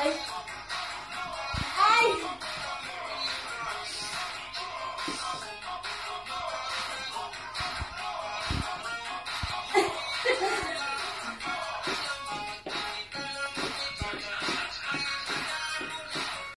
Bye.